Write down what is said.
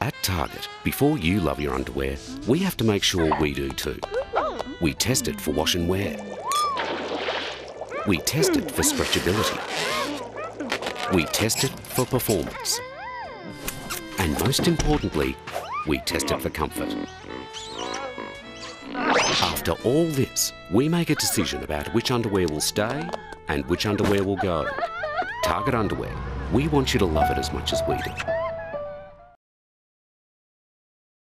At Target, before you love your underwear, we have to make sure we do too. We test it for wash and wear. We test it for stretchability. We test it for performance. And most importantly, we test it for comfort. After all this, we make a decision about which underwear will stay and which underwear will go. Target Underwear. We want you to love it as much as we do.